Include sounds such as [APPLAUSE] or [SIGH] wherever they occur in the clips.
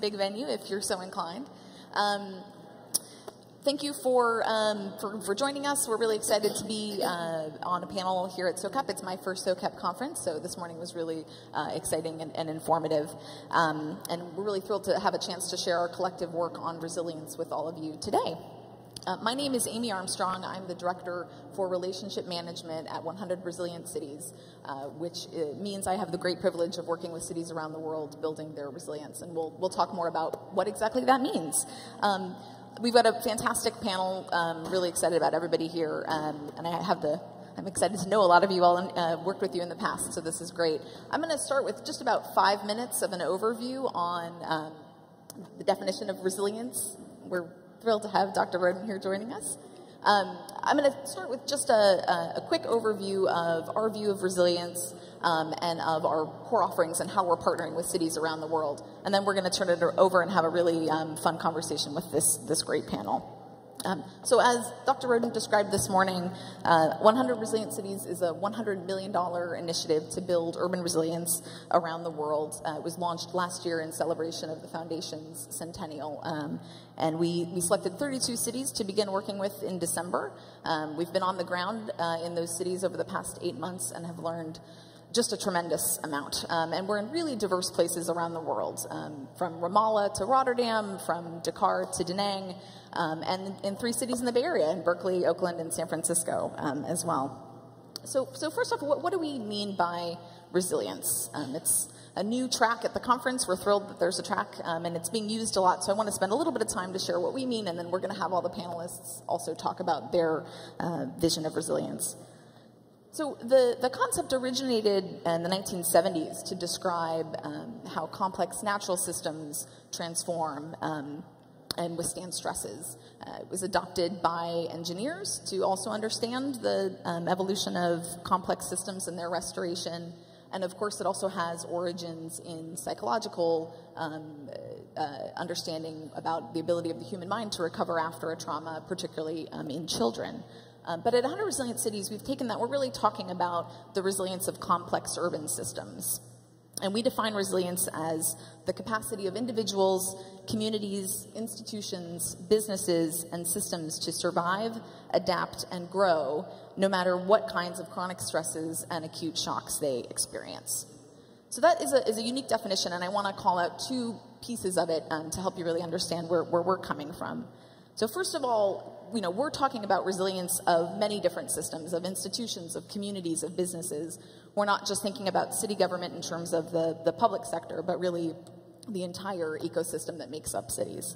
big venue if you're so inclined. Um, thank you for, um, for, for joining us. We're really excited to be uh, on a panel here at SOCAP. It's my first SOCAP conference, so this morning was really uh, exciting and, and informative. Um, and we're really thrilled to have a chance to share our collective work on resilience with all of you today. Uh, my name is Amy Armstrong. I'm the Director for Relationship Management at 100 Resilient Cities, uh, which uh, means I have the great privilege of working with cities around the world building their resilience. And we'll, we'll talk more about what exactly that means. Um, we've got a fantastic panel, um, really excited about everybody here. Um, and I have the I'm excited to know a lot of you all uh, worked with you in the past, so this is great. I'm going to start with just about five minutes of an overview on um, the definition of resilience. We're thrilled to have Dr. Rodin here joining us. Um, I'm going to start with just a, a, quick overview of our view of resilience um, and of our core offerings and how we're partnering with cities around the world. And then we're going to turn it over and have a really um, fun conversation with this, this great panel. Um, so as Dr. Rodin described this morning, uh, 100 Resilient Cities is a $100 million initiative to build urban resilience around the world. Uh, it was launched last year in celebration of the Foundation's centennial. Um, and we, we selected 32 cities to begin working with in December. Um, we've been on the ground uh, in those cities over the past eight months and have learned just a tremendous amount. Um, and we're in really diverse places around the world, um, from Ramallah to Rotterdam, from Dakar to Da Nang, um, and in three cities in the Bay Area, in Berkeley, Oakland, and San Francisco um, as well. So, so first off, what, what do we mean by resilience? Um, it's a new track at the conference. We're thrilled that there's a track, um, and it's being used a lot. So I want to spend a little bit of time to share what we mean, and then we're going to have all the panelists also talk about their uh, vision of resilience. So the, the concept originated in the 1970s to describe um, how complex natural systems transform um, and withstand stresses. Uh, it was adopted by engineers to also understand the um, evolution of complex systems and their restoration. And of course, it also has origins in psychological um, uh, understanding about the ability of the human mind to recover after a trauma, particularly um, in children. Um, but at 100 Resilient Cities, we've taken that, we're really talking about the resilience of complex urban systems. And we define resilience as the capacity of individuals, communities, institutions, businesses, and systems to survive, adapt, and grow no matter what kinds of chronic stresses and acute shocks they experience. So that is a, is a unique definition, and I want to call out two pieces of it um, to help you really understand where, where we're coming from. So first of all, you know, we're talking about resilience of many different systems, of institutions, of communities, of businesses. We're not just thinking about city government in terms of the, the public sector, but really the entire ecosystem that makes up cities.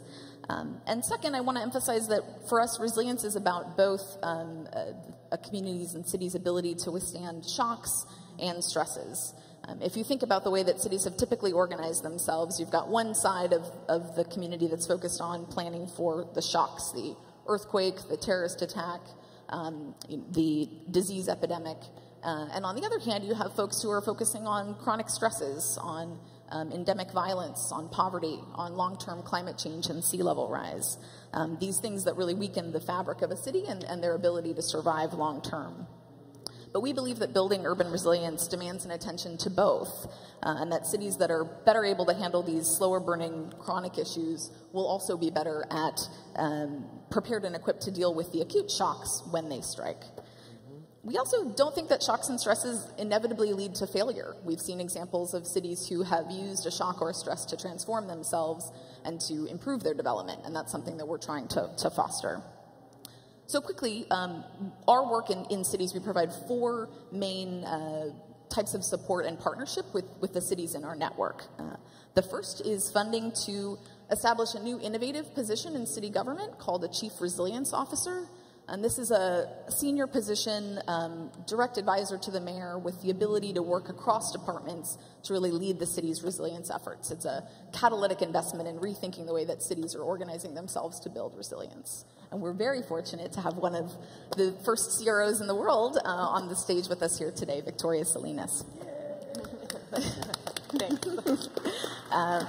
Um, and second, I want to emphasize that for us, resilience is about both um, a, a community's and city's ability to withstand shocks and stresses. Um, if you think about the way that cities have typically organized themselves, you've got one side of, of the community that's focused on planning for the shocks, the earthquake, the terrorist attack, um, the disease epidemic. Uh, and on the other hand, you have folks who are focusing on chronic stresses, on um, endemic violence, on poverty, on long-term climate change and sea level rise. Um, these things that really weaken the fabric of a city and, and their ability to survive long-term. But we believe that building urban resilience demands an attention to both, uh, and that cities that are better able to handle these slower burning chronic issues will also be better at um, prepared and equipped to deal with the acute shocks when they strike. We also don't think that shocks and stresses inevitably lead to failure. We've seen examples of cities who have used a shock or a stress to transform themselves and to improve their development, and that's something that we're trying to, to foster. So quickly, um, our work in, in cities, we provide four main uh, types of support and partnership with, with the cities in our network. Uh, the first is funding to establish a new innovative position in city government called a Chief Resilience Officer. And this is a senior position, um, direct advisor to the mayor with the ability to work across departments to really lead the city's resilience efforts. It's a catalytic investment in rethinking the way that cities are organizing themselves to build resilience. And we're very fortunate to have one of the first CROs in the world uh, on the stage with us here today, Victoria Salinas. [LAUGHS] [LAUGHS] uh,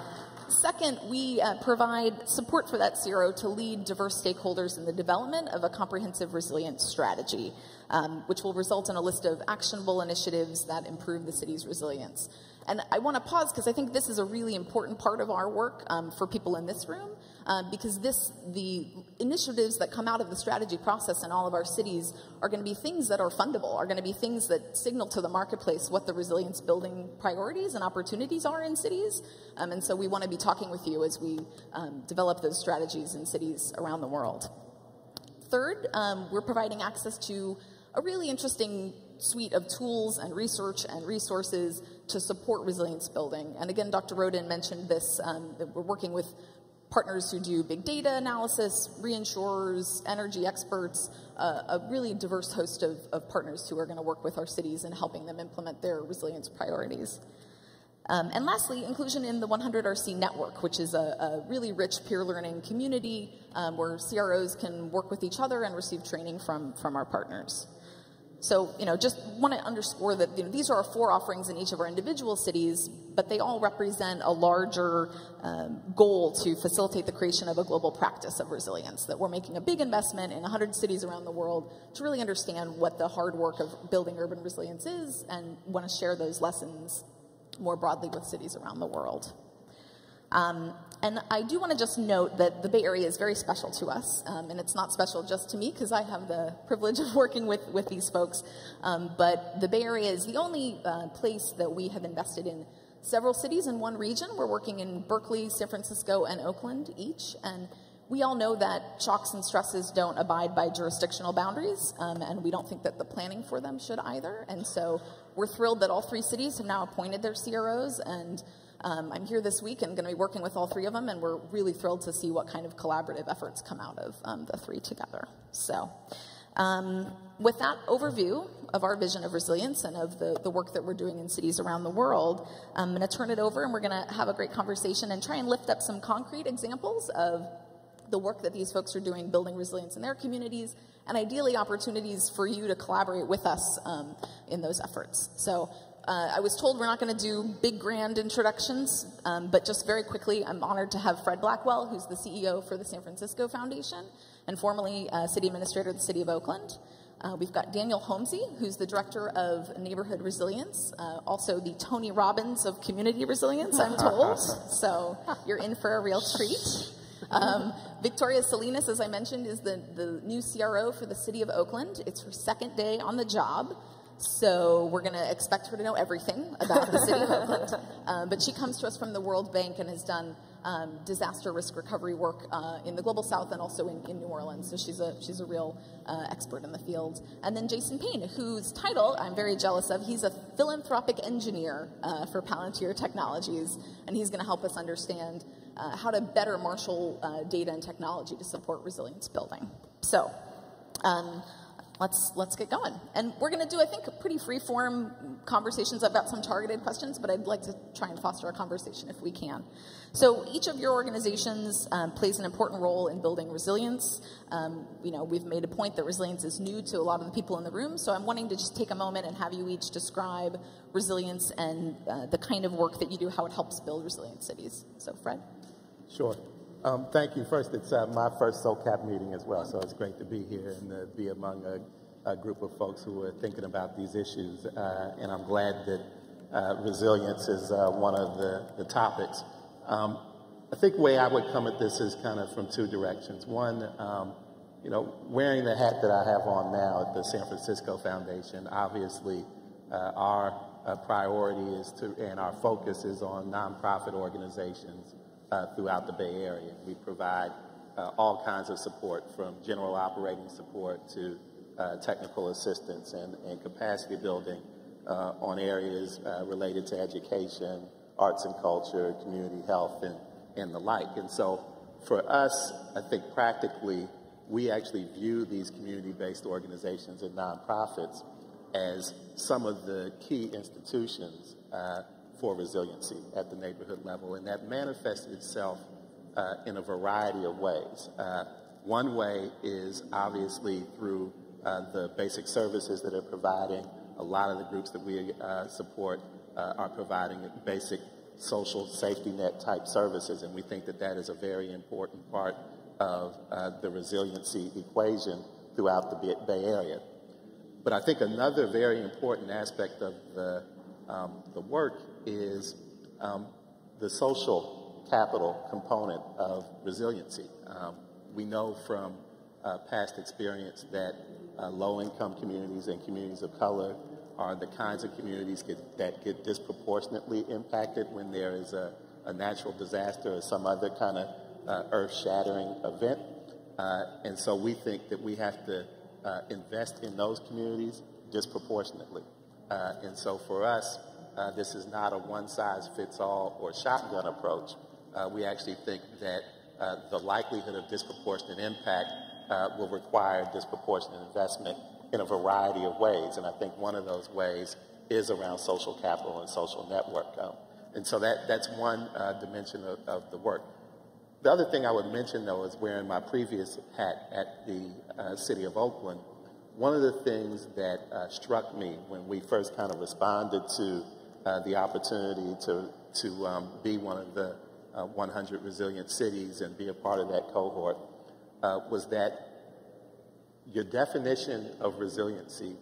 second, we uh, provide support for that CRO to lead diverse stakeholders in the development of a comprehensive resilience strategy, um, which will result in a list of actionable initiatives that improve the city's resilience. And I want to pause because I think this is a really important part of our work um, for people in this room, um, because this, the initiatives that come out of the strategy process in all of our cities are going to be things that are fundable, are going to be things that signal to the marketplace what the resilience building priorities and opportunities are in cities. Um, and so we want to be talking with you as we um, develop those strategies in cities around the world. Third, um, we're providing access to a really interesting suite of tools and research and resources to support resilience building. And again, Dr. Rodin mentioned this, um, we're working with partners who do big data analysis, reinsurers, energy experts, uh, a really diverse host of, of partners who are going to work with our cities in helping them implement their resilience priorities. Um, and lastly, inclusion in the 100RC network, which is a, a really rich peer learning community um, where CROs can work with each other and receive training from, from our partners. So, you know, just want to underscore that you know, these are our four offerings in each of our individual cities, but they all represent a larger um, goal to facilitate the creation of a global practice of resilience. That we're making a big investment in 100 cities around the world to really understand what the hard work of building urban resilience is and want to share those lessons more broadly with cities around the world. Um, and I do want to just note that the Bay Area is very special to us, um, and it's not special just to me because I have the [LAUGHS] privilege of working with, with these folks. Um, but the Bay Area is the only uh, place that we have invested in several cities in one region. We're working in Berkeley, San Francisco, and Oakland each. And we all know that shocks and stresses don't abide by jurisdictional boundaries, um, and we don't think that the planning for them should either. And so we're thrilled that all three cities have now appointed their CROs and um, I'm here this week and going to be working with all three of them, and we're really thrilled to see what kind of collaborative efforts come out of um, the three together. So, um, with that overview of our vision of resilience and of the, the work that we're doing in cities around the world, I'm going to turn it over and we're going to have a great conversation and try and lift up some concrete examples of the work that these folks are doing building resilience in their communities and ideally opportunities for you to collaborate with us um, in those efforts. So uh, I was told we're not going to do big, grand introductions, um, but just very quickly, I'm honored to have Fred Blackwell, who's the CEO for the San Francisco Foundation and formerly uh, City Administrator of the City of Oakland. Uh, we've got Daniel Homsey, who's the Director of Neighborhood Resilience, uh, also the Tony Robbins of Community Resilience, I'm told. [LAUGHS] so you're in for a real treat. Um, Victoria Salinas, as I mentioned, is the, the new CRO for the City of Oakland. It's her second day on the job. So we're going to expect her to know everything about the city of Oakland. [LAUGHS] Um, but she comes to us from the World Bank and has done um, disaster risk recovery work uh, in the global south and also in, in, New Orleans. So she's a she's a real uh, expert in the field. And then Jason Payne, whose title I'm very jealous of. He's a philanthropic engineer uh, for Palantir Technologies, and he's going to help us understand uh, how to better marshal uh, data and technology to support resilience building. So. Um, let's let's get going. And we're going to do, I think, pretty free-form conversations. I've got some targeted questions, but I'd like to try and foster a conversation if we can. So each of your organizations um, plays an important role in building resilience. Um, you know, we've made a point that resilience is new to a lot of the people in the room, so I'm wanting to just take a moment and have you each describe resilience and uh, the kind of work that you do, how it helps build resilient cities. So, Fred? Sure. Um, thank you. First, it's uh, my first SOCAP meeting as well, so it's great to be here and uh, be among a, a, group of folks who are thinking about these issues. Uh, and I'm glad that uh, resilience is uh, one of the, the topics. Um, I think way I would come at this is kind of from two directions. One, um, you know, wearing the hat that I have on now at the San Francisco Foundation, obviously uh, our priority is to, and our focus is on nonprofit organizations uh, throughout the Bay Area. We provide uh, all kinds of support from general operating support to uh, technical assistance and, and capacity building uh, on areas uh, related to education, arts and culture, community health, and, and the like. And so for us, I think practically, we actually view these community-based organizations and nonprofits as some of the key institutions uh, for resiliency at the neighborhood level, and that manifests itself uh, in a variety of ways. One way is obviously through uh, the basic services that are providing. A lot of the groups that we uh, support uh, are providing basic social safety net type services, and we think that that is a very important part of uh, the resiliency equation throughout the Bay Area. But I think another very important aspect of the, um, the work is um, the social capital component of resiliency. Um, we know from uh, past experience that uh, low-income communities and communities of color are the kinds of communities get, that get disproportionately impacted when there is a, a natural disaster or some other kind of uh, earth-shattering event. Uh, and so we think that we have to uh, invest in those communities disproportionately. Uh, and so for us, uh, this is not a one-size-fits-all or shotgun approach. We actually think that the likelihood of disproportionate impact uh, will require disproportionate investment in a variety of ways. And I think one of those ways is around social capital and social network. Um, and so that, that's one dimension of, of, the work. The other thing I would mention, though, is wearing my previous hat at the City of Oakland, one of the things that uh, struck me when we first kind of responded to uh, the opportunity to, to um, be one of the uh, 100 resilient cities and be a part of that cohort uh, was that your definition of resiliency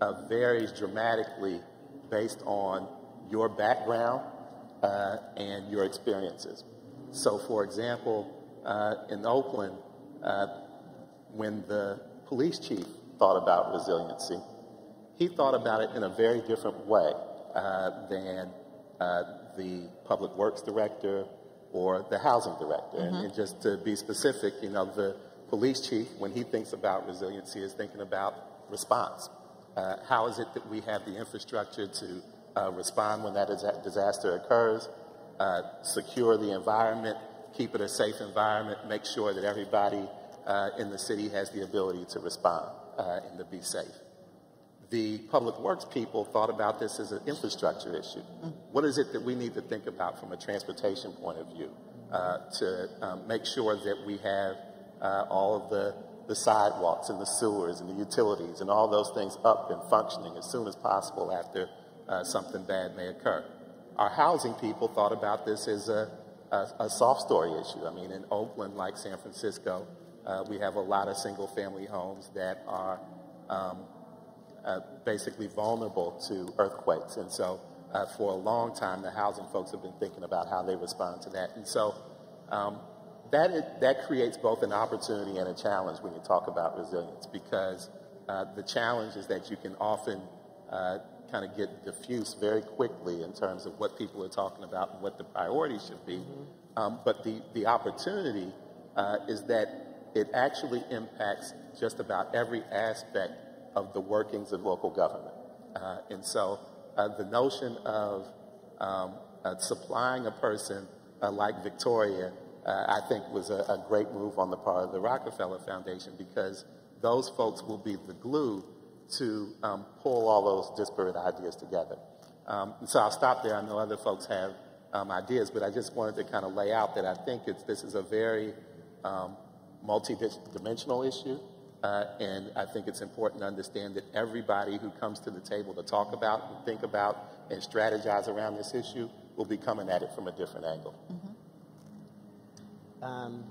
uh, varies dramatically based on your background uh, and your experiences. So, for example, in Oakland, when the police chief thought about resiliency. He thought about it in a very different way uh, than uh, the public works director or the housing director. Mm-hmm. And, and, just to be specific, you know, the police chief, when he thinks about resiliency, is thinking about response. Uh, how is it that we have the infrastructure to uh, respond when that disaster occurs, uh, secure the environment, keep it a safe environment, make sure that everybody uh, in the city has the ability to respond uh, and to be safe. The public works people thought about this as an infrastructure issue. What is it that we need to think about from a transportation point of view uh, to um, make sure that we have uh, all of the, the sidewalks and the sewers and the utilities and all those things up and functioning as soon as possible after uh, something bad may occur? Our housing people thought about this as a, a, a soft story issue. I mean, in Oakland, like San Francisco, uh, we have a lot of single family homes that are um, uh, basically vulnerable to earthquakes. And so uh, for a long time, the housing folks have been thinking about how they respond to that. And so um, that, is, that creates both an opportunity and a challenge when you talk about resilience because uh, the challenge is that you can often uh, kind of get diffuse very quickly in terms of what people are talking about and what the priorities should be. Mm-hmm. Um, but the, the opportunity uh, is that it actually impacts just about every aspect of the workings of local government. Uh, and so uh, the notion of um, uh, supplying a person uh, like Victoria, uh, I think was a, a, great move on the part of the Rockefeller Foundation because those folks will be the glue to um, pull all those disparate ideas together. Um, so I'll stop there. I know other folks have um, ideas, but I just wanted to kind of lay out that I think this is a very um, multi-dimensional issue. Uh, and I think it's important to understand that everybody who comes to the table to talk about and think about and strategize around this issue will be coming at it from a different angle. Mm-hmm. Um,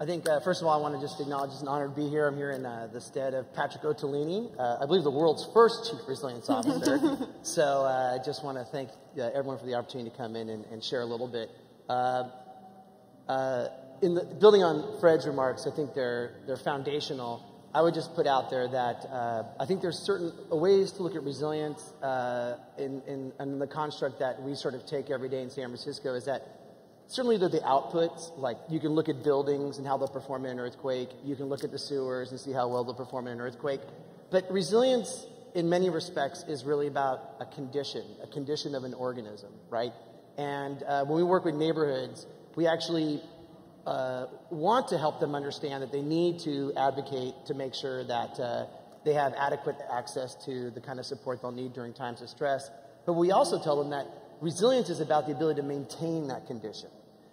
I think, uh, first of all, I want to just acknowledge it's an honor to be here. I'm here in uh, the stead of Patrick Otellini, uh, I believe the world's first Chief Resilience Officer. [LAUGHS] so uh, I just want to thank uh, everyone for the opportunity to come in and, and share a little bit in the, building on Fred's remarks, I think they're, they're foundational. I would just put out there that uh, I think there's certain ways to look at resilience uh, in, in, in, the construct that we sort of take every day in San Francisco is that certainly the, the outputs, like you can look at buildings and how they'll perform in an earthquake. You can look at the sewers and see how well they'll perform in an earthquake. But resilience, in many respects, is really about a condition, a condition of an organism, right? And uh, when we work with neighborhoods, we actually uh, want to help them understand that they need to advocate to make sure that uh, they have adequate access to the kind of support they'll need during times of stress. But we also tell them that resilience is about the ability to maintain that condition.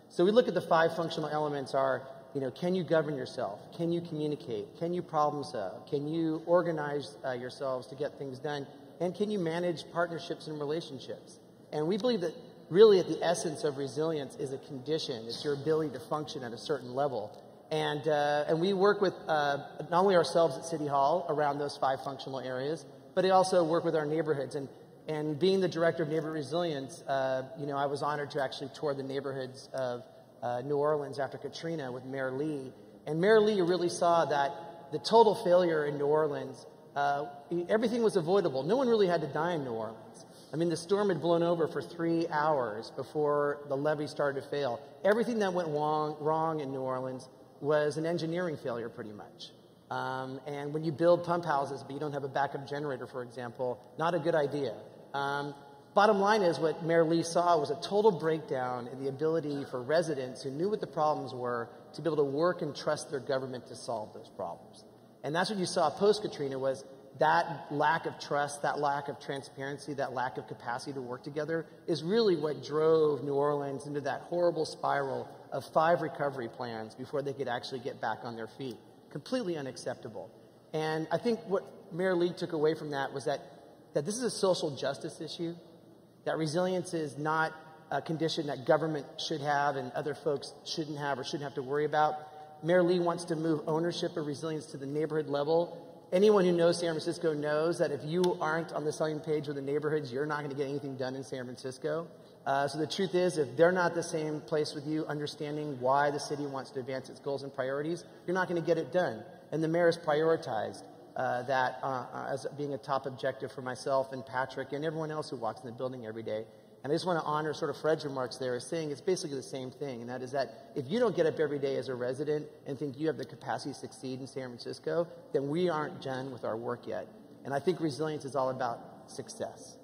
So we look at the five functional elements are, you know, can you govern yourself? Can you communicate? Can you problem solve? Can you organize uh, yourselves to get things done? And can you manage partnerships and relationships? And we believe that really at the essence of resilience is a condition. It's your ability to function at a certain level. And, uh, and we work with uh, not only ourselves at City Hall around those five functional areas, but also work with our neighborhoods. And And being the director of neighborhood resilience, uh, you know, I was honored to actually tour the neighborhoods of uh, New Orleans after Katrina with Mayor Lee. And Mayor Lee really saw that the total failure in New Orleans, uh, everything was avoidable. No one really had to die in New Orleans. I mean, the storm had blown over for three hours before the levee started to fail. Everything that went wrong, wrong in New Orleans was an engineering failure, pretty much. Um, and when you build pump houses, but you don't have a backup generator, for example, not a good idea. Um, bottom line is what Mayor Lee saw was a total breakdown in the ability for residents who knew what the problems were to be able to work and trust their government to solve those problems. And that's what you saw post Katrina was that lack of trust, that lack of transparency, that lack of capacity to work together is really what drove New Orleans into that horrible spiral of five recovery plans before they could actually get back on their feet completely unacceptable. And I think what Mayor Lee took away from that was that, that this is a social justice issue, that resilience is not a condition that government should have and other folks shouldn't have or shouldn't have to worry about. Mayor Lee wants to move ownership of resilience to the neighborhood level. Anyone who knows San Francisco knows that if you aren't on the selling page with the neighborhoods, you're not going to get anything done in San Francisco. Uh, so the truth is, if they're not the same place with you, understanding why the city wants to advance its goals and priorities, you're not going to get it done. And the mayor has prioritized uh, that uh, uh, as being a top objective for myself and Patrick and everyone else who walks in the building every day. And I just want to honor sort of Fred's remarks there as saying it's basically the same thing, and that is that if you don't get up every day as a resident and think you have the capacity to succeed in San Francisco, then we aren't done with our work yet. And I think resilience is all about success.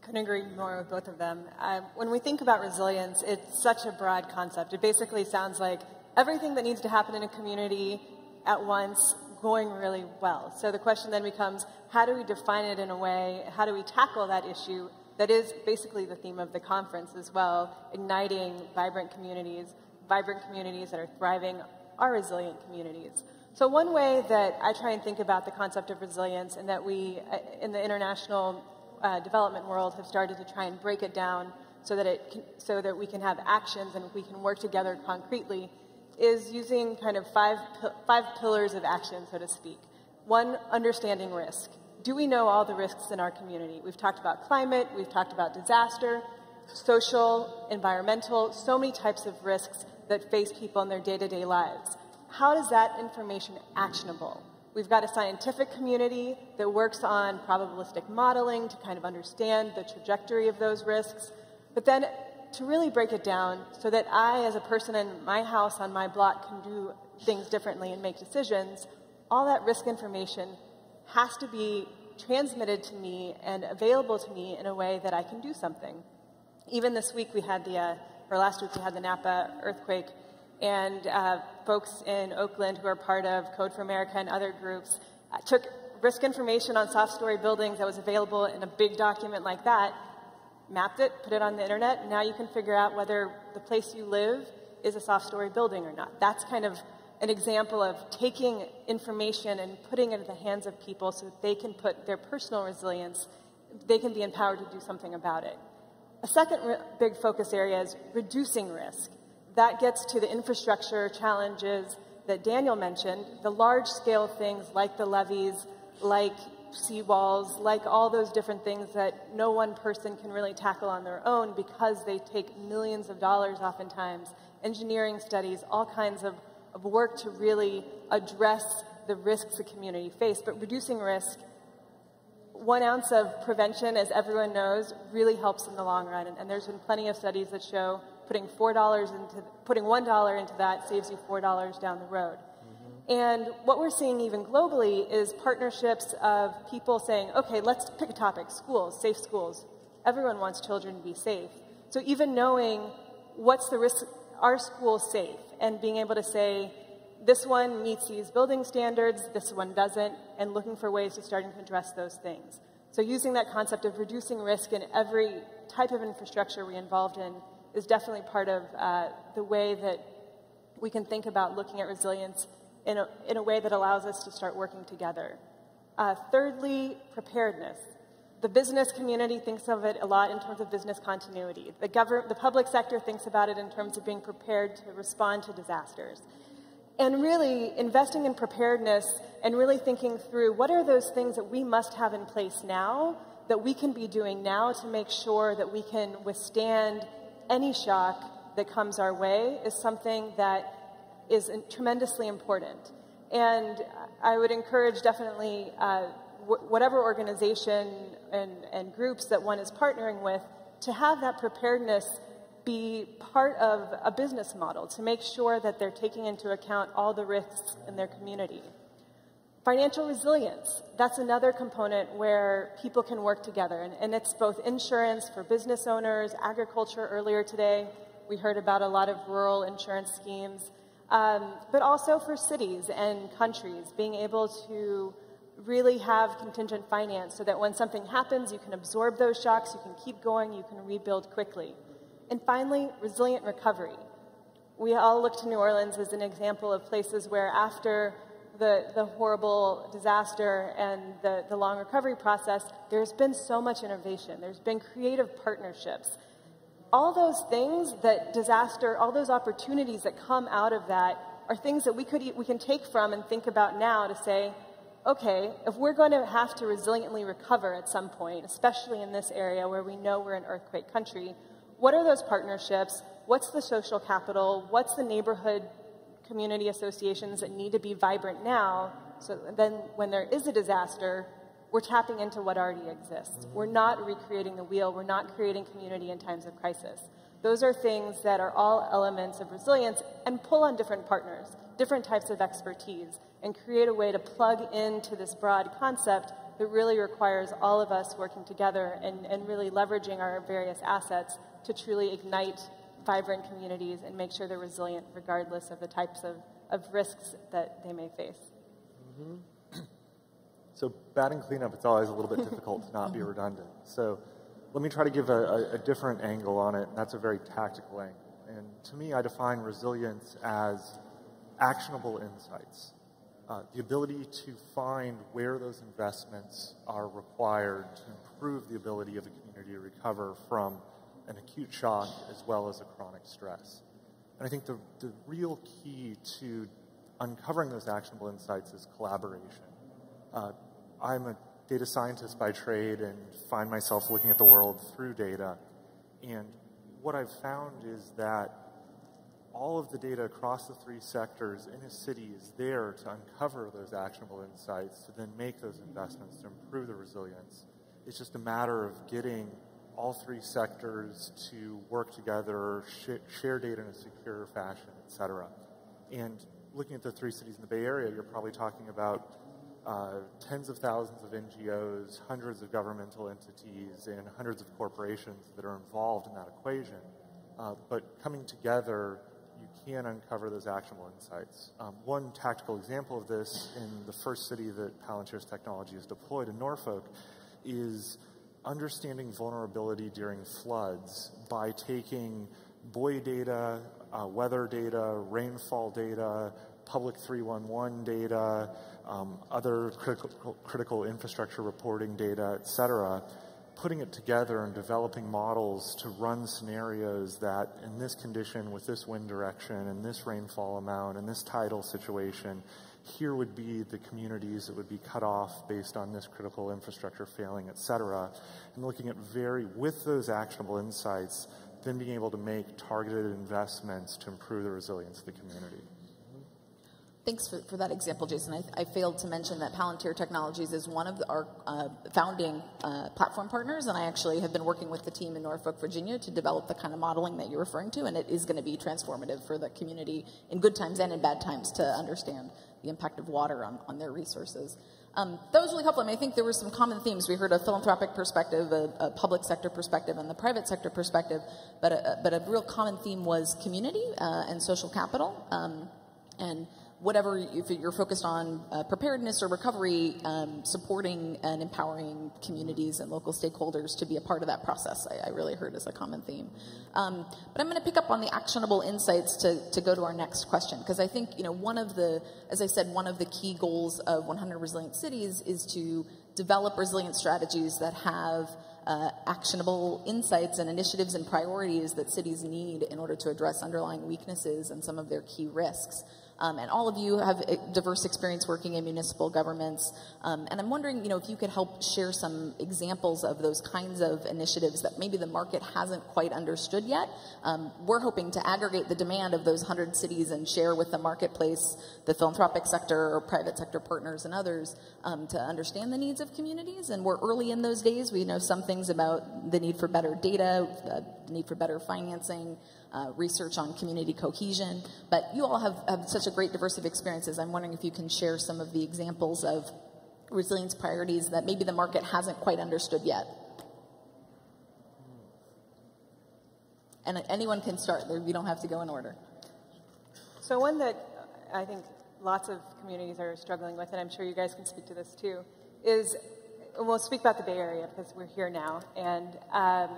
couldn't agree more with both of them. Uh, when we think about resilience, it's such a broad concept. It basically sounds like everything that needs to happen in a community at once going really well. So the question then becomes, how do we define it in a way, how do we tackle that issue that is basically the theme of the conference as well, igniting vibrant communities, vibrant communities that are thriving are resilient communities. So one way that I try and think about the concept of resilience and that we, uh, in the international uh, development world have started to try and break it down so that it can, so that we can have actions and we can work together concretely is using kind of five five pillars of action so to speak. One understanding risk. Do we know all the risks in our community? We've talked about climate we've talked about disaster social environmental so many types of risks that face people in their day-to-day lives. How is that information actionable? We've got a scientific community that works on probabilistic modeling to kind of understand the trajectory of those risks. But then to really break it down so that I, as a person in my house on my block, can do things differently and make decisions, all that risk information has to be transmitted to me and available to me in a way that I can do something. Even this week, we had the, uh, or last week, we had the Napa earthquake and uh, folks in Oakland who are part of Code for America and other groups uh, took risk information on soft story buildings that was available in a big document like that, mapped it, put it on the internet, now you can figure out whether the place you live is a soft story building or not. That's kind of an example of taking information and putting it in the hands of people so that they can put their personal resilience, they can be empowered to do something about it. A second big focus area is reducing risk that gets to the infrastructure challenges that Daniel mentioned, the large scale things like the levees, like seawalls, like all those different things that no one person can really tackle on their own because they take millions of dollars oftentimes, engineering studies, all kinds of, of work to really address the risks the community face. But reducing risk, one ounce of prevention, as everyone knows, really helps in the long run. And, and there's been plenty of studies that show putting four dollars into putting one dollar into that saves you four dollars down the road. And what we're seeing even globally is partnerships of people saying, okay, let's pick a topic, schools, safe schools. Everyone wants children to be safe. So even knowing what's the risk, are schools safe? And being able to say, this one meets these building standards, this one doesn't, and looking for ways to starting to address those things. So using that concept of reducing risk in every type of infrastructure we're involved in is definitely part of uh, the way that we can think about looking at resilience in a, in a way that allows us to start working together. Uh, thirdly, preparedness. The business community thinks of it a lot in terms of business continuity. The, government, the public sector thinks about it in terms of being prepared to respond to disasters. and really investing in preparedness and really thinking through what are those things that we must have in place now that we can be doing now to make sure that we can withstand any shock that comes our way is something that is tremendously important. And I would encourage definitely uh, whatever organization and, and groups that one is partnering with to have that preparedness be part of a business model to make sure that they're taking into account all the risks in their community. Financial resilience, that's another component where people can work together. And, and, it's both insurance for business owners, agriculture earlier today. We heard about a lot of rural insurance schemes, um, but also for cities and countries, being able to really have contingent finance so that when something happens, you can absorb those shocks, you can keep going, you can rebuild quickly. And finally, resilient recovery. We all look to New Orleans as an example of places where after the, the horrible disaster and the, the long recovery process, there's been so much innovation. There's been creative partnerships. All those things that disaster, all those opportunities that come out of that are things that we, could, we can take from and think about now to say, okay, if we're going to have to resiliently recover at some point, especially in this area where we know we're an earthquake country, what are those partnerships? What's the social capital? What's the neighborhood community associations that need to be vibrant now so then when there is a disaster, we're tapping into what already exists. We're not recreating the wheel. We're not creating community in times of crisis. Those are things that are all elements of resilience and pull on different partners, different types of expertise, and create a way to plug into this broad concept that really requires all of us working together and, and really leveraging our various assets to truly ignite vibrant communities and make sure they're resilient regardless of the types of, of risks that they may face. Mm-hmm. So batting cleanup, it's always a little bit difficult to not be redundant. So let me try to give a, a, a different angle on it. That's a very tactical angle. And to me, I define resilience as actionable insights. Uh, the ability to find where those investments are required to improve the ability of a community to recover from an acute shock as well as a chronic stress. And I think the, the real key to uncovering those actionable insights is collaboration. Uh, I'm a data scientist by trade and find myself looking at the world through data. And what I've found is that all of the data across the three sectors in a city is there to uncover those actionable insights to then make those investments to improve the resilience. It's just a matter of getting all three sectors to work together, sh- share data in a secure fashion, et cetera. And looking at the three cities in the Bay Area, you're probably talking about uh, tens of thousands of NGOs, hundreds of governmental entities, and hundreds of corporations that are involved in that equation. Uh, but coming together, you can uncover those actionable insights. Um, one tactical example of this in the first city that Palantir's technology is deployed in Norfolk is understanding vulnerability during floods by taking buoy data, uh, weather data, rainfall data, public 311 data, um, other critical, critical infrastructure reporting data, et cetera, putting it together and developing models to run scenarios that in this condition with this wind direction and this rainfall amount and this tidal situation here would be the communities that would be cut off based on this critical infrastructure failing, et cetera, and looking at very, with those actionable insights, then being able to make targeted investments to improve the resilience of the community. Thanks for, for that example, Jason. I, I, failed to mention that Palantir Technologies is one of the, our uh, founding uh, platform partners, and I actually have been working with the team in Norfolk, Virginia to develop the kind of modeling that you're referring to, and it is going to be transformative for the community in good times and in bad times to understand the impact of water on, on their resources. Um, that was really helpful. I mean, I think there were some common themes. We heard a philanthropic perspective, a, a public sector perspective, and the private sector perspective, but a, but a real common theme was community uh, and social capital. Um, and whatever, if you're focused on uh, preparedness or recovery, um, supporting and empowering communities and local stakeholders to be a part of that process, I, I really heard as a common theme. Um, but I'm going to pick up on the actionable insights to, to go to our next question, because I think, you know, one of the, as I said, one of the key goals of 100 Resilient Cities is to develop resilient strategies that have uh, actionable insights and initiatives and priorities that cities need in order to address underlying weaknesses and some of their key risks. Um, and all of you have diverse experience working in municipal governments. Um, and I'm wondering, you know, if you could help share some examples of those kinds of initiatives that maybe the market hasn't quite understood yet. Um, we're hoping to aggregate the demand of those 100 cities and share with the marketplace, the philanthropic sector or private sector partners and others um, to understand the needs of communities. And we're early in those days. We know some things about the need for better data, the need for better financing, uh, research on community cohesion. But you all have, have such a great diversity of experiences. I'm wondering if you can share some of the examples of resilience priorities that maybe the market hasn't quite understood yet. And anyone can start. You don't have to go in order. So one that I think lots of communities are struggling with, and I'm sure you guys can speak to this too, is we'll speak about the Bay Area because we're here now, and um,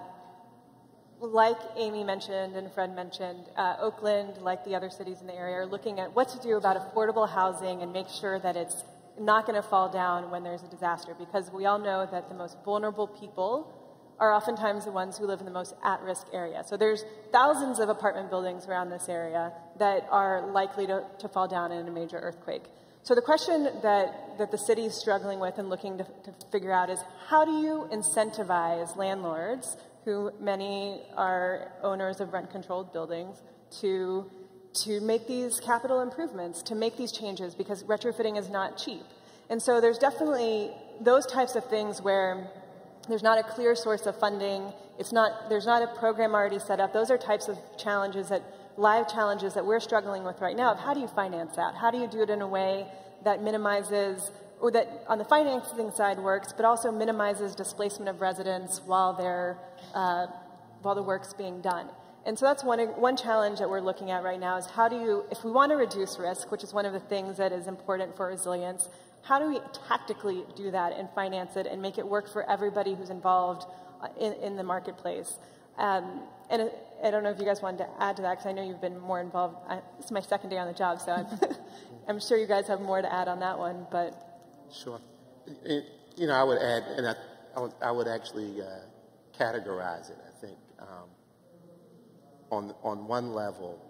like Amy mentioned and Fred mentioned, uh, Oakland, like the other cities in the area, are looking at what to do about affordable housing and make sure that it's not going to fall down when there's a disaster. Because we all know that the most vulnerable people are oftentimes the ones who live in the most at-risk area. So there's thousands of apartment buildings around this area that are likely to, to fall down in a major earthquake. So the question that, that the city is struggling with and looking to, to figure out is how do you incentivize landlords who many are owners of rent-controlled buildings, to, to make these capital improvements, to make these changes, because retrofitting is not cheap. And so there's definitely those types of things where there's not a clear source of funding, it's not, there's not a program already set up. Those are types of challenges that, live challenges that we're struggling with right now of how do you finance that? How do you do it in a way that minimizes or that on the financing side works, but also minimizes displacement of residents while they're uh, while the work's being done. And so that's one, one challenge that we're looking at right now is how do you, if we want to reduce risk, which is one of the things that is important for resilience, how do we tactically do that and finance it and make it work for everybody who's involved uh, in, in the marketplace? Um, and I don't know if you guys wanted to add to that because I know you've been more involved. I, it's my second day on the job, so I'm, [LAUGHS] I'm, sure you guys have more to add on that one. But sure, it, you know, I would add, and I, I, would, I would actually uh, categorize it. I think um, on on one level,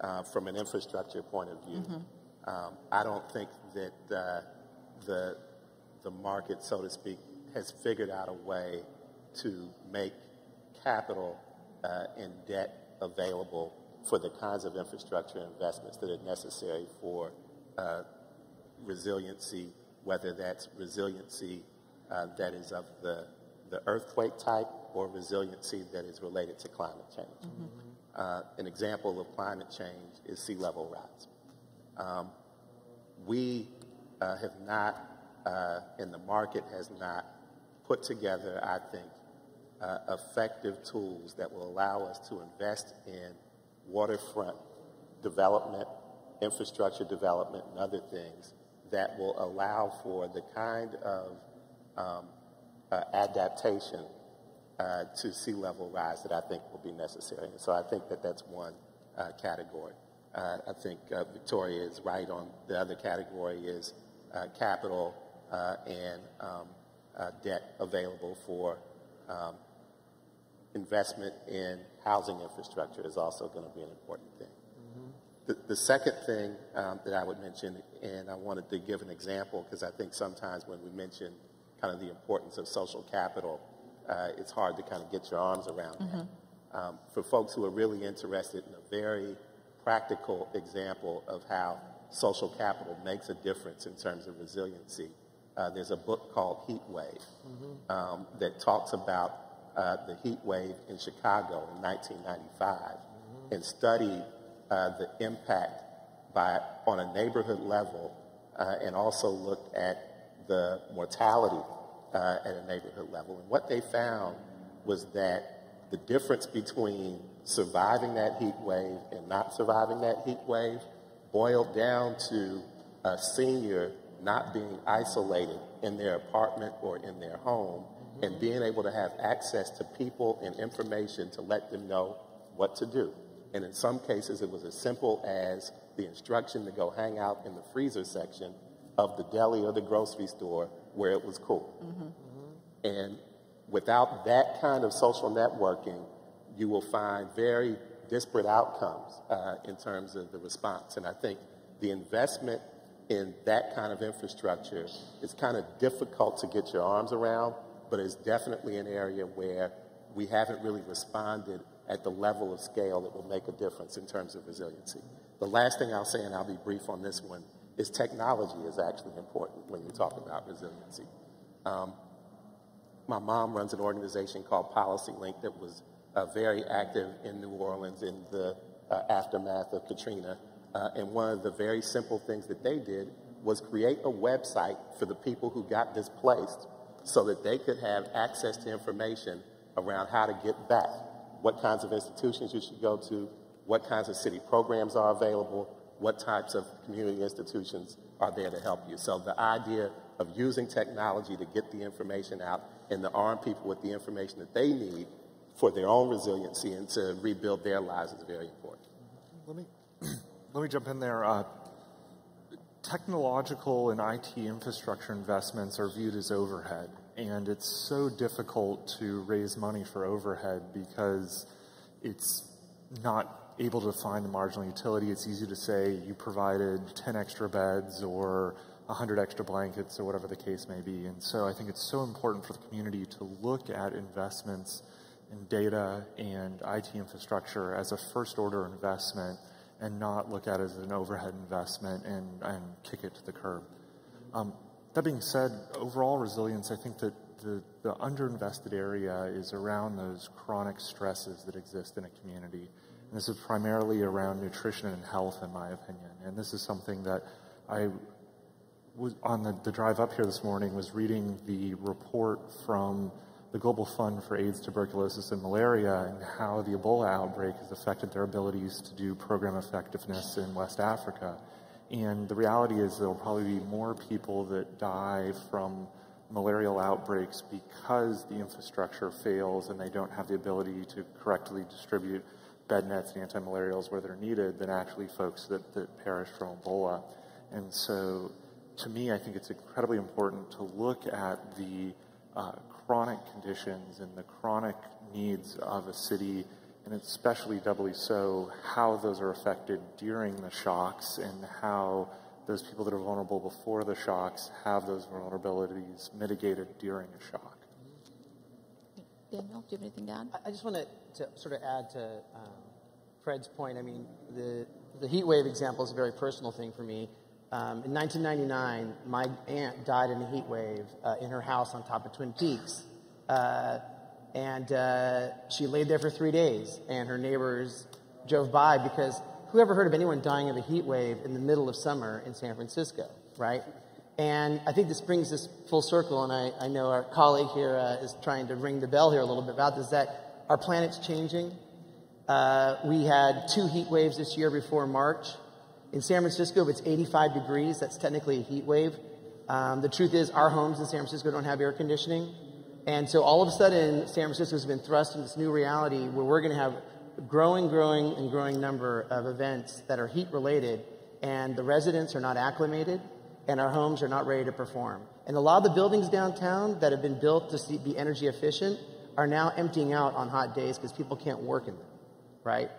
uh, from an infrastructure point of view, mm-hmm. um, I don't think that uh, the the market, so to speak, has figured out a way to make capital uh, and debt available for the kinds of infrastructure investments that are necessary for uh, resiliency, whether that's resiliency uh, that is of the the earthquake type or resiliency that is related to climate change. Mm-hmm. Uh, an example of climate change is sea level rise. Um, we uh, have not, uh, and the market has not put together, I think, uh, effective tools that will allow us to invest in waterfront development, infrastructure development, and other things that will allow for the kind of um, uh, adaptation uh, to sea level rise that I think will be necessary. And so I think that that's one uh, category. Uh, I think uh, Victoria is right on the other category is uh, capital and um, debt available for um, investment in housing infrastructure is also going to be an important thing. Mm-hmm. The, the, second thing um, that I would mention, and I wanted to give an example because I think sometimes when we mention kind of the importance of social capital, uh, it's hard to kind of get your arms around mm-hmm. that. Um, for folks who are really interested in a very practical example of how social capital makes a difference in terms of resiliency, uh, there's a book called Heat Wave mm-hmm. um, that talks about uh, the heat wave in Chicago in 1995 mm-hmm. and studied uh, the impact by on a neighborhood level uh, and also looked at the mortality uh, at a neighborhood level. And what they found was that the difference between surviving that heat wave and not surviving that heat wave boiled down to a senior not being isolated in their apartment or in their home and being able to have access to people and information to let them know what to do. And in some cases, it was as simple as the instruction to go hang out in the freezer section of the deli or the grocery store where it was cool. Mm-hmm. And without that kind of social networking, you will find very disparate outcomes uh, in terms of the response. And I think the investment in that kind of infrastructure is kind of difficult to get your arms around, but it's definitely an area where we haven't really responded at the level of scale that will make a difference in terms of resiliency. The last thing I'll say, and I'll be brief on this one, is technology is actually important when you talk about resiliency. Um, my mom runs an organization called PolicyLink that was uh, very active in New Orleans in the uh, aftermath of Katrina. Uh, and one of the very simple things that they did was create a website for the people who got displaced so that they could have access to information around how to get back, what kinds of institutions you should go to, what kinds of city programs are available, what types of community institutions are there to help you. So the idea of using technology to get the information out and to arm people with the information that they need for their own resiliency and to rebuild their lives is very important. Let me [CLEARS THROAT] let me jump in there. Uh, technological and IT infrastructure investments are viewed as overhead, and it's so difficult to raise money for overhead because it's not able to find the marginal utility. It's easy to say you provided 10 extra beds or 100 extra blankets or whatever the case may be. And so I think it's so important for the community to look at investments in data and IT infrastructure as a first order investment and not look at it as an overhead investment and, and kick it to the curb. Um, that being said, overall resilience, I think that the, the underinvested area is around those chronic stresses that exist in a community. And this is primarily around nutrition and health, in my opinion. And this is something that I was on the, the drive up here this morning was reading the report from the Global Fund for AIDS, Tuberculosis, and Malaria, and how the Ebola outbreak has affected their abilities to do program effectiveness in West Africa. And the reality is there will probably be more people that die from malarial outbreaks because the infrastructure fails and they don't have the ability to correctly distribute bed nets and anti-malarials where they're needed than actually folks that, that perish from Ebola. And so to me, I think it's incredibly important to look at the uh, chronic conditions and the chronic needs of a city, and especially doubly so, how those are affected during the shocks and how those people that are vulnerable before the shocks have those vulnerabilities mitigated during a shock. Daniel, do you have anything to add? I just want to sort of add to um, Fred's point. I mean, the, the heat wave example is a very personal thing for me. Um, in 1999, my aunt died in a heat wave uh, in her house on top of Twin Peaks. Uh, and uh, she laid there for three days, and her neighbors drove by because who ever heard of anyone dying of a heat wave in the middle of summer in San Francisco, right? And I think this brings this full circle, and I, I know our colleague here uh, is trying to ring the bell here a little bit about this, that our planet's changing. Uh, we had two heat waves this year before March. In San Francisco, if it's 85 degrees, that's technically a heat wave. Um, the truth is, our homes in San Francisco don't have air conditioning. And so all of a sudden, San Francisco has been thrust into this new reality where we're going to have a growing, growing, and growing number of events that are heat related, and the residents are not acclimated, and our homes are not ready to perform. And a lot of the buildings downtown that have been built to see, be energy efficient are now emptying out on hot days because people can't work in them, right?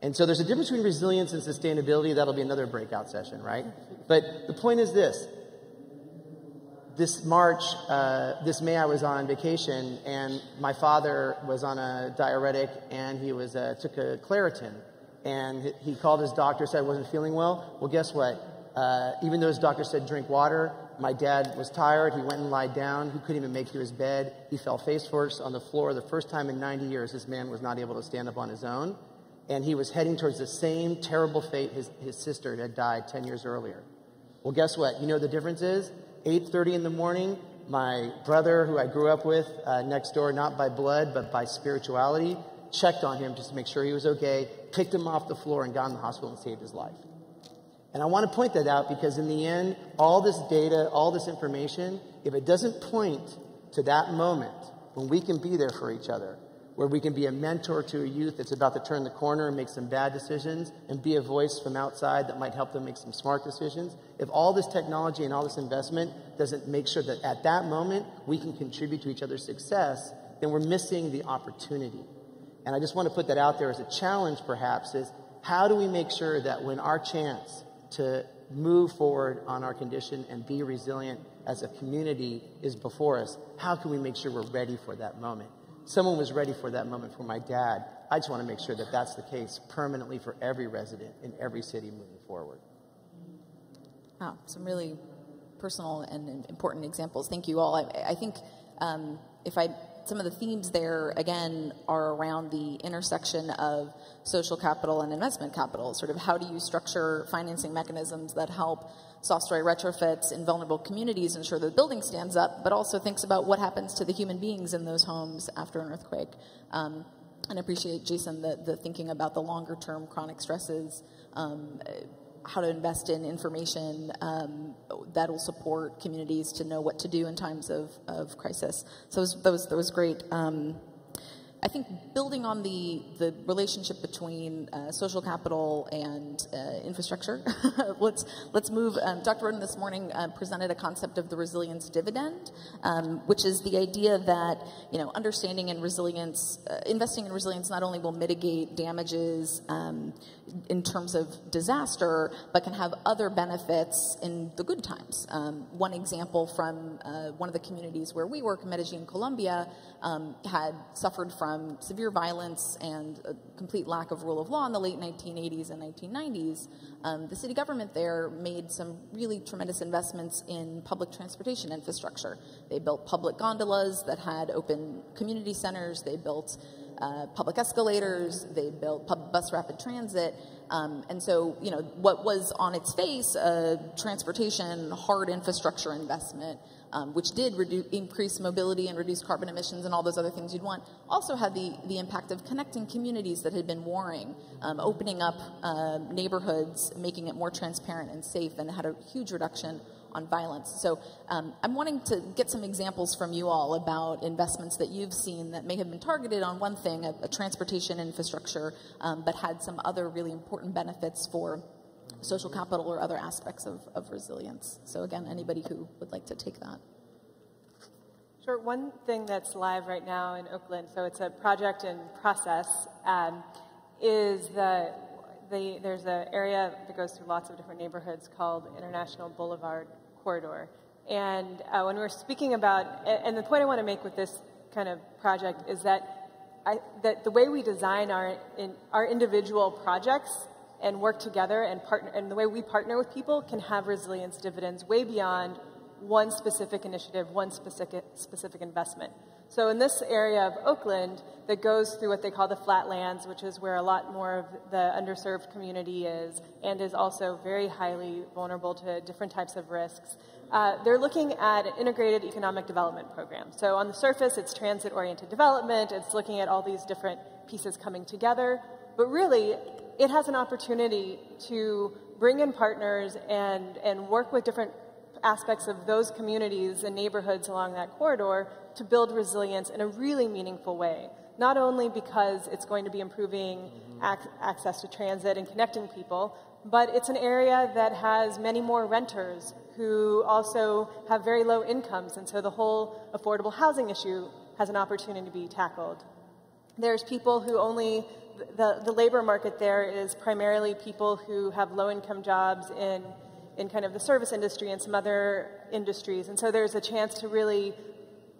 And so there's a difference between resilience and sustainability. That'll be another breakout session, right? But the point is this. This March, uh, this May, I was on vacation, and my father was on a diuretic, and he was uh, took a Claritin, and he called his doctor, said I wasn't feeling well. Well, guess what? Uh, even though his doctor said drink water, my dad was tired. He went and lied down. He couldn't even make it to his bed. He fell face first on the floor. The first time in 90 years, this man was not able to stand up on his own and he was heading towards the same terrible fate his, his sister had died 10 years earlier. Well, guess what? You know the difference is? 8.30 in the morning, my brother, who I grew up with uh, next door, not by blood, but by spirituality, checked on him just to make sure he was okay, picked him off the floor and got in the hospital and saved his life. And I want to point that out because in the end, all this data, all this information, if it doesn't point to that moment when we can be there for each other, where we can be a mentor to a youth that's about to turn the corner and make some bad decisions and be a voice from outside that might help them make some smart decisions. If all this technology and all this investment doesn't make sure that at that moment we can contribute to each other's success, then we're missing the opportunity. And I just want to put that out there as a challenge perhaps is how do we make sure that when our chance to move forward on our condition and be resilient as a community is before us. How can we make sure we're ready for that moment? Someone was ready for that moment for my dad. I just want to make sure that that's the case permanently for every resident in every city moving forward. Wow, some really personal and important examples. Thank you all. I, I think um, if I some of the themes there again are around the intersection of social capital and investment capital. Sort of how do you structure financing mechanisms that help soft story retrofits in vulnerable communities ensure the building stands up, but also thinks about what happens to the human beings in those homes after an earthquake. Um, and appreciate Jason the, the thinking about the longer term chronic stresses. Um, how to invest in information um, that will support communities to know what to do in times of, of crisis. So that was, that was great. Um, I think building on the, the relationship between uh, social capital and uh, infrastructure, [LAUGHS] let's, let's move. Um, Dr. Rodin this morning uh, presented a concept of the resilience dividend, um, which is the idea that you know, understanding and resilience, uh, investing in resilience not only will mitigate damages um, in terms of disaster, but can have other benefits in the good times. Um, one example from uh, one of the communities where we work, Medellin, Colombia, um, had suffered from severe violence and a complete lack of rule of law in the late 1980s and 1990s. Um, the city government there made some really tremendous investments in public transportation infrastructure. They built public gondolas that had open community centers. They built uh, public escalators, they built bus rapid transit. Um, and so, you know, what was on its face a transportation hard infrastructure investment, um, which did reduce, increase mobility and reduce carbon emissions and all those other things you'd want, also had the, the impact of connecting communities that had been warring, um, opening up uh, neighborhoods, making it more transparent and safe, and had a huge reduction on violence. So um, I'm wanting to get some examples from you all about investments that you've seen that may have been targeted on one thing, a, a transportation infrastructure, um, but had some other really important benefits for social capital or other aspects of, of resilience. So again, anybody who would like to take that. Sure. One thing that's live right now in Oakland, so it's a project in process, um, is the, the there's an area that goes through lots of different neighborhoods called International Boulevard corridor. And uh, when we're speaking about, and the point I want to make with this kind of project is that I, that the way we design our in, our individual projects and work together and partner, and the way we partner with people can have resilience dividends way beyond one specific initiative, one specific specific investment. So in this area of Oakland that goes through what they call the flatlands, which is where a lot more of the underserved community is and is also very highly vulnerable to different types of risks, uh, they're looking at an integrated economic development program. So on the surface, it's transit-oriented development. It's looking at all these different pieces coming together. But really, it has an opportunity to bring in partners and, and work with different aspects of those communities and neighborhoods along that corridor to build resilience in a really meaningful way. Not only because it's going to be improving mm-hmm. ac access to transit and connecting people, but it's an area that has many more renters who also have very low incomes, and so the whole affordable housing issue has an opportunity to be tackled. There's people who only, the, the labor market there is primarily people who have low income jobs in, in kind of the service industry and some other industries, and so there's a chance to really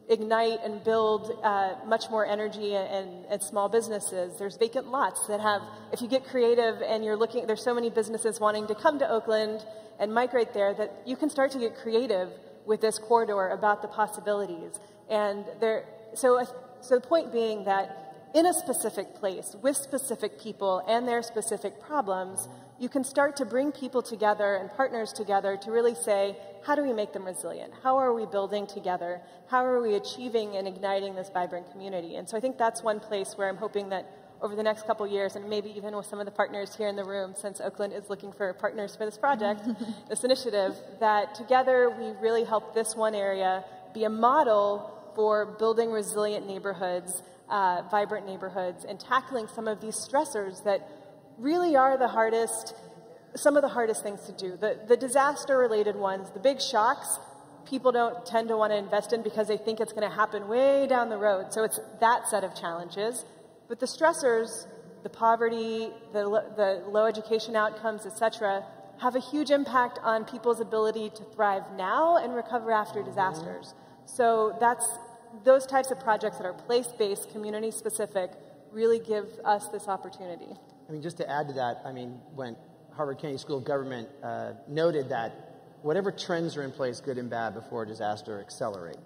ignite and build uh, much more energy and, and, small businesses. There's vacant lots that have, if you get creative and you're looking, there's so many businesses wanting to come to Oakland and migrate there that you can start to get creative with this corridor about the possibilities. And there, so, so the point being that in a specific place with specific people and their specific problems, you can start to bring people together and partners together to really say, how do we make them resilient? How are we building together? How are we achieving and igniting this vibrant community? And so I think that's one place where I'm hoping that over the next couple years, and maybe even with some of the partners here in the room, since Oakland is looking for partners for this project, [LAUGHS] this initiative, that together we really help this one area be a model for building resilient neighborhoods, uh, vibrant neighborhoods, and tackling some of these stressors that really are the hardest, some of the hardest things to do. The, the disaster related ones, the big shocks, people don't tend to want to invest in because they think it's going to happen way down the road. So it's that set of challenges. But the stressors, the poverty, the, the low education outcomes, etc., have a huge impact on people's ability to thrive now and recover after mm-hmm. disasters. So that's those types of projects that are place-based, community-specific, really give us this opportunity. I mean, just to add to that, I mean, when Harvard Kennedy School of Government uh, noted that whatever trends are in place, good and bad, before a disaster, accelerate.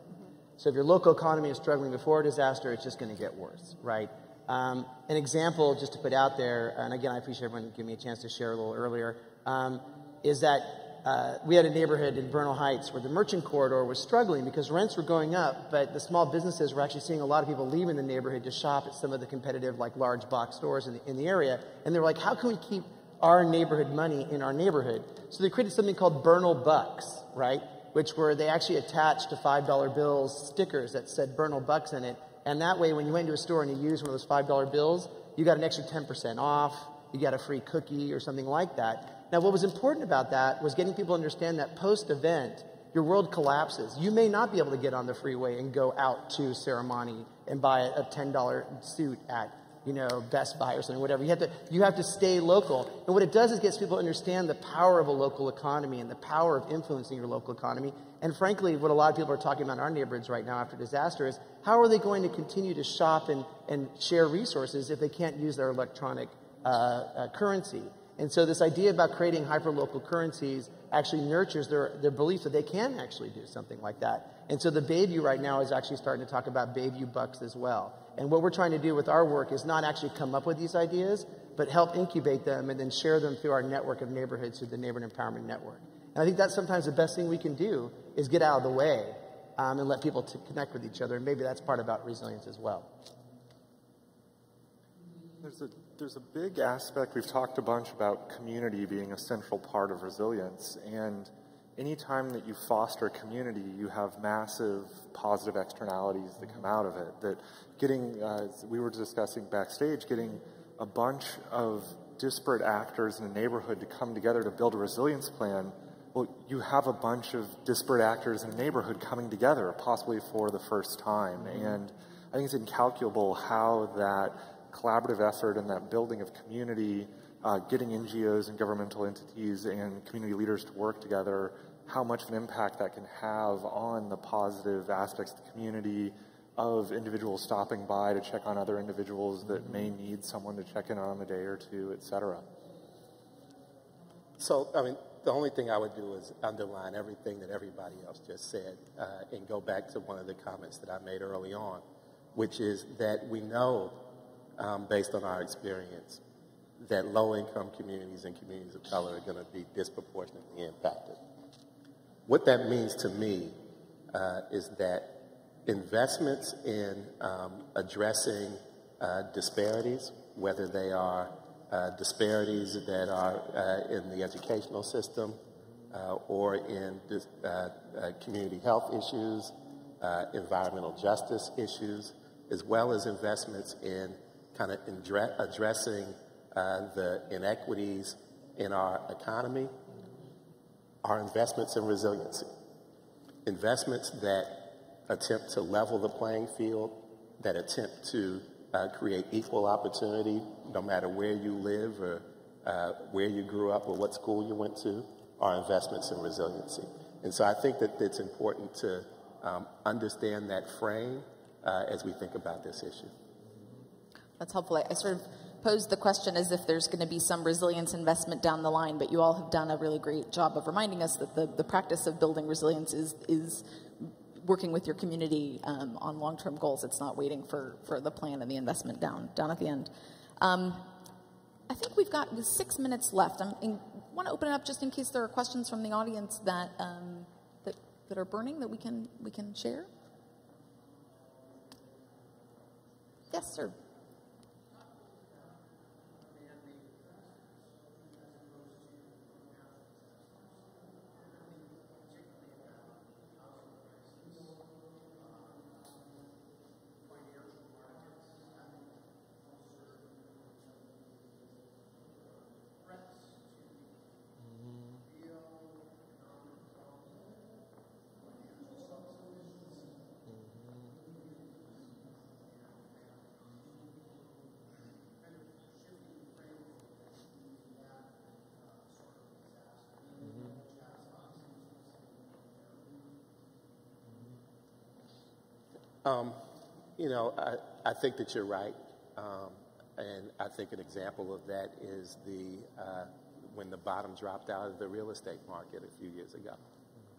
So if your local economy is struggling before a disaster, it's just going to get worse, right? Um, an example, just to put out there, and again, I appreciate everyone giving me a chance to share a little earlier, um, is that uh, we had a neighborhood in Bernal Heights where the merchant corridor was struggling because rents were going up, but the small businesses were actually seeing a lot of people leaving the neighborhood to shop at some of the competitive, like large box stores in the, in the area. And they were like, how can we keep our neighborhood money in our neighborhood? So they created something called Bernal Bucks, right? which were they actually attached to $5 bills stickers that said Bernal Bucks in it. And that way, when you went to a store and you used one of those $5 bills, you got an extra 10% off, you got a free cookie or something like that. Now, what was important about that was getting people to understand that post event, your world collapses. You may not be able to get on the freeway and go out to Serramonte and buy a $10 suit at you know, Best Buy or something, whatever. You have to, you have to stay local. And what it does is gets people to understand the power of a local economy and the power of influencing your local economy. And frankly, what a lot of people are talking about in our neighborhoods right now after disaster is how are they going to continue to shop and, and share resources if they can't use their electronic uh, uh, currency? And so this idea about creating hyperlocal currencies actually nurtures their, their belief that they can actually do something like that. And so the Bayview right now is actually starting to talk about Bayview Bucks as well. And what we're trying to do with our work is not actually come up with these ideas, but help incubate them and then share them through our network of neighborhoods through the Neighborhood Empowerment Network. And I think that's sometimes the best thing we can do is get out of the way um, and let people connect with each other. And maybe that's part about resilience as well. There's a, there's a big aspect, we've talked a bunch about community being a central part of resilience. And anytime that you foster community, you have massive positive externalities that come out of it. That getting, uh, we were discussing backstage, getting a bunch of disparate actors in a neighborhood to come together to build a resilience plan, well, you have a bunch of disparate actors in a neighborhood coming together, possibly for the first time. Mm-hmm. And I think it's incalculable how that collaborative effort and that building of community, uh, getting NGOs and governmental entities and community leaders to work together, how much of an impact that can have on the positive aspects of the community, of individuals stopping by to check on other individuals that may need someone to check in on a day or two, et cetera. So, I mean, the only thing I would do is underline everything that everybody else just said uh, and go back to one of the comments that I made early on, which is that we know, um, based on our experience, that low income communities and communities of color are going to be disproportionately impacted. What that means to me uh, is that investments in um, addressing uh, disparities, whether they are uh, disparities that are uh, in the educational system uh, or in uh, uh, community health issues, environmental justice issues, as well as investments in kind of addressing the inequities in our economy, are investments in resiliency. Investments that attempt to level the playing field, that attempt to uh, create equal opportunity no matter where you live or uh, where you grew up or what school you went to, are investments in resiliency. And so I think that it's important to um, understand that frame uh, as we think about this issue. That's helpful. I, I sort of posed the question as if there's going to be some resilience investment down the line, but you all have done a really great job of reminding us that the, the practice of building resilience is, is working with your community um, on long-term goals. It's not waiting for, for the plan and the investment down, down at the end. Um, I think we've got six minutes left. I want to open it up just in case there are questions from the audience that, um, that, that are burning that we can, we can share. Yes, sir. Um, you know, I, I think that you're right. Um, and I think an example of that is the uh, when the bottom dropped out of the real estate market a few years ago.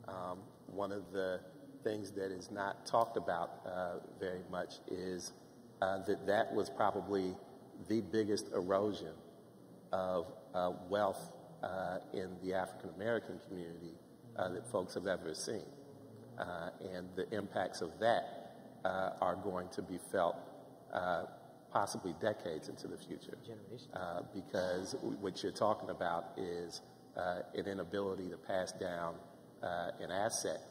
Um, one of the things that is not talked about uh, very much is uh, that that was probably the biggest erosion of uh, wealth uh, in the African American community uh, that folks have ever seen. And the impacts of that are going to be felt possibly decades into the future. because what you're talking about is an inability to pass down an asset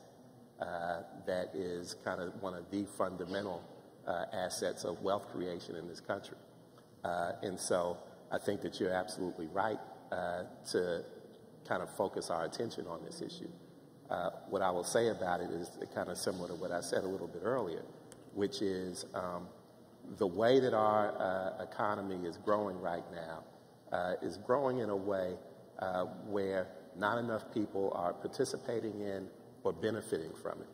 uh, that is kind of one of the fundamental uh, assets of wealth creation in this country. Uh, and so I think that you're absolutely right uh, to kind of focus our attention on this issue. Uh, what I will say about it is kind of similar to what I said a little bit earlier, which is um, the way that our economy is growing right now is growing in a way where not enough people are participating in or benefiting from it.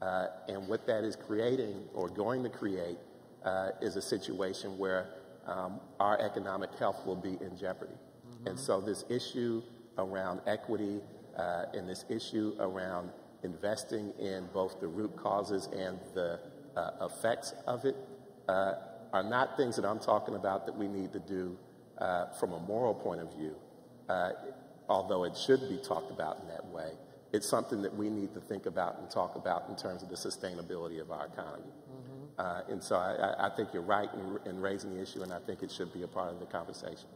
Uh, and what that is creating or going to create uh, is a situation where um, our economic health will be in jeopardy. Mm-hmm. And so, this issue around equity uh, and this issue around investing in both the root causes and the uh, effects of it uh, are not things that I'm talking about that we need to do uh, from a moral point of view, although it should be talked about in that way it's something that we need to think about and talk about in terms of the sustainability of our economy. Mm-hmm. Uh, and so I, I, think you're right in, in, raising the issue, and I think it should be a part of the conversation.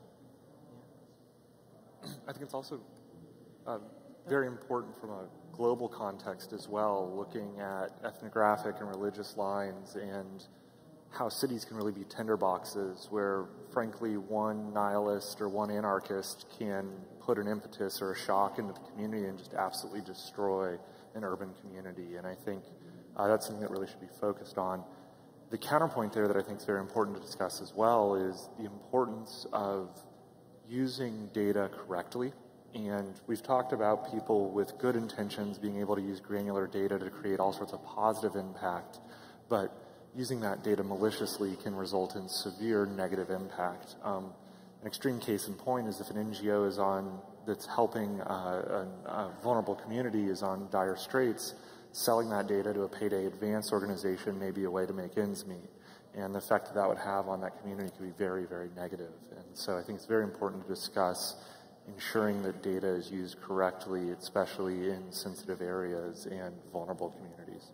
[CLEARS THROAT] I think it's also uh, very important from a global context as well, looking at ethnographic and religious lines and how cities can really be tinderboxes where, frankly, one nihilist or one anarchist can put an impetus or a shock into the community and just absolutely destroy an urban community. And I think uh, that's something that really should be focused on. The counterpoint there that I think is very important to discuss as well is the importance of using data correctly. And we've talked about people with good intentions being able to use granular data to create all sorts of positive impact, but using that data maliciously can result in severe negative impact. Um, an extreme case in point is if an NGO is on that's helping uh, a, a, vulnerable community is on dire straits, selling that data to a payday advance organization may be a way to make ends meet. And the effect that that would have on that community could be very, very negative. And so I think it's very important to discuss ensuring that data is used correctly, especially in sensitive areas and vulnerable communities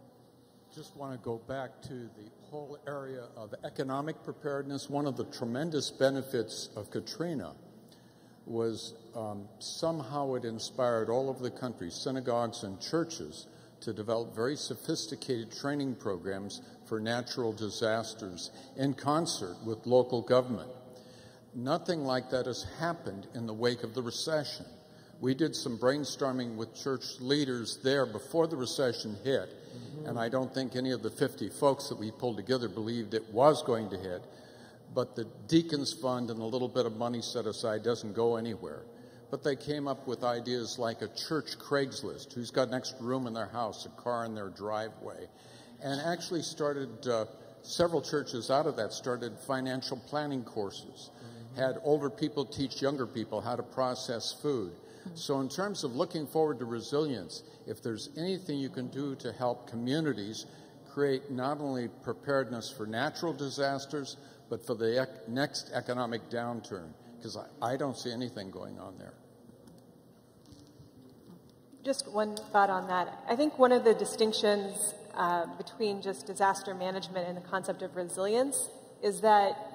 just want to go back to the whole area of economic preparedness. One of the tremendous benefits of Katrina was um, somehow it inspired all over the country, synagogues and churches, to develop very sophisticated training programs for natural disasters in concert with local government. Nothing like that has happened in the wake of the recession. We did some brainstorming with church leaders there before the recession hit and I don't think any of the 50 folks that we pulled together believed it was going to hit. But the Deacons Fund and the little bit of money set aside doesn't go anywhere. But they came up with ideas like a church Craigslist who's got an extra room in their house, a car in their driveway, and actually started. Uh, several churches out of that started financial planning courses, mm-hmm. Had older people teach younger people how to process food. So, in terms of looking forward to resilience, if there's anything you can do to help communities create not only preparedness for natural disasters, but for the ec- next economic downturn, because I, I don't see anything going on there. Just one thought on that. I think one of the distinctions uh, between just disaster management and the concept of resilience is that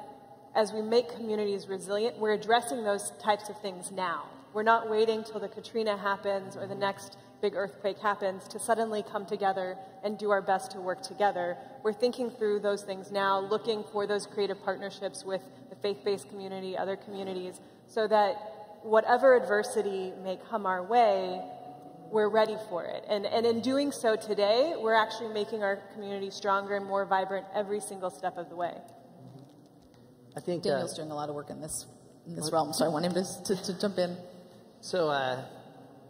as we make communities resilient, we're addressing those types of things now. We're not waiting till the Katrina happens or the next big earthquake happens to suddenly come together and do our best to work together. We're thinking through those things now, looking for those creative partnerships with the faith based community, other communities, so that whatever adversity may come our way, we're ready for it. And, and in doing so today, we're actually making our community stronger and more vibrant every single step of the way. I think Daniel's uh, doing a lot of work in this in this realm, so I want him to, to, to jump in. So, uh,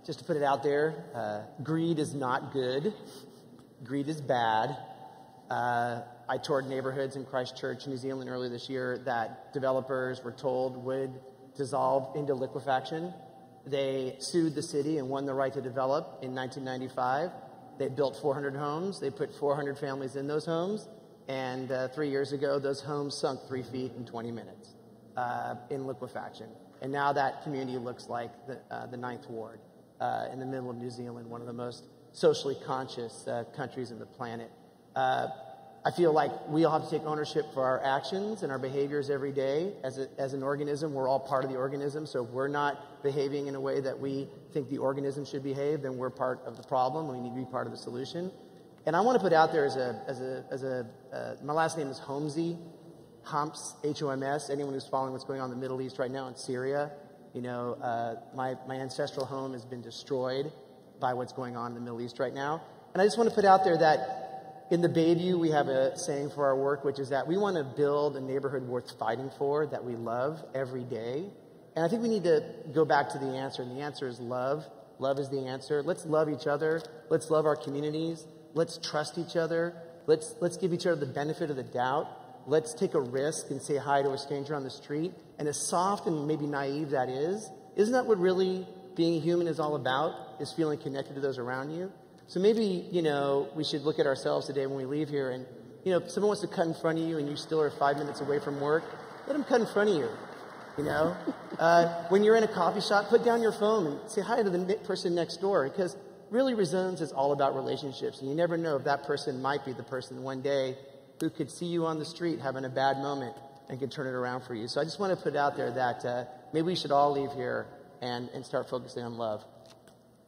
just to put it out there, uh, greed is not good. Greed is bad. Uh, I toured neighborhoods in Christchurch, New Zealand earlier this year that developers were told would dissolve into liquefaction. They sued the city and won the right to develop in 1995. They built 400 homes. They put 400 families in those homes. And uh, three years ago, those homes sunk three feet in 20 minutes uh, in liquefaction. And now that community looks like the, uh, the Ninth Ward uh, in the middle of New Zealand, one of the most socially conscious uh, countries in the planet. Uh, I feel like we all have to take ownership for our actions and our behaviors every day. As, a, as an organism, we're all part of the organism. So if we're not behaving in a way that we think the organism should behave, then we're part of the problem. We need to be part of the solution. And I want to put out there as a, as a, as a uh, my last name is Homsey, Homs, H-O-M-S. Anyone who's following what's going on in the Middle East right now in Syria, you know, uh, my, my ancestral home has been destroyed by what's going on in the Middle East right now. And I just want to put out there that in the Bayview, we have a saying for our work, which is that we want to build a neighborhood worth fighting for that we love every day. And I think we need to go back to the answer, and the answer is love. Love is the answer. Let's love each other. Let's love our communities. Let's trust each other. Let's, let's give each other the benefit of the doubt. Let's take a risk and say hi to a stranger on the street. And as soft and maybe naive that is, isn't that what really being human is all about? Is feeling connected to those around you? So maybe, you know, we should look at ourselves today when we leave here and, you know, if someone wants to cut in front of you and you still are five minutes away from work, let them cut in front of you. You know, [LAUGHS] uh, when you're in a coffee shop, put down your phone and say hi to the person next door because really resilience is all about relationships. And you never know if that person might be the person one day who could see you on the street having a bad moment and could turn it around for you. So I just want to put out there that uh, maybe we should all leave here and, and start focusing on love.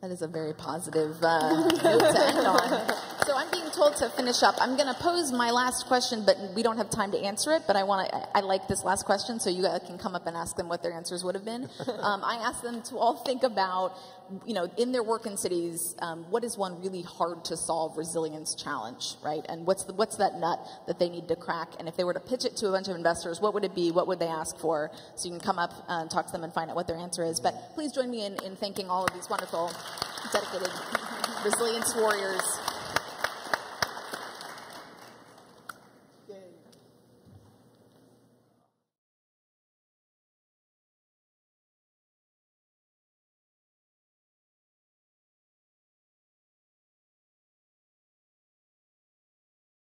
That is a very positive uh, [LAUGHS] note to end on. So I'm being told to finish up. I'm going to pose my last question, but we don't have time to answer it. But I want to. I like this last question, so you guys can come up and ask them what their answers would have been. [LAUGHS] Um, I asked them to all think about, you know, in their work in cities, um, what is one really hard to solve resilience challenge, right? And what's the, what's that nut that they need to crack? And if they were to pitch it to a bunch of investors, what would it be? What would they ask for? So you can come up and talk to them and find out what their answer is. But please join me in, in thanking all of these wonderful, dedicated [LAUGHS] resilience warriors.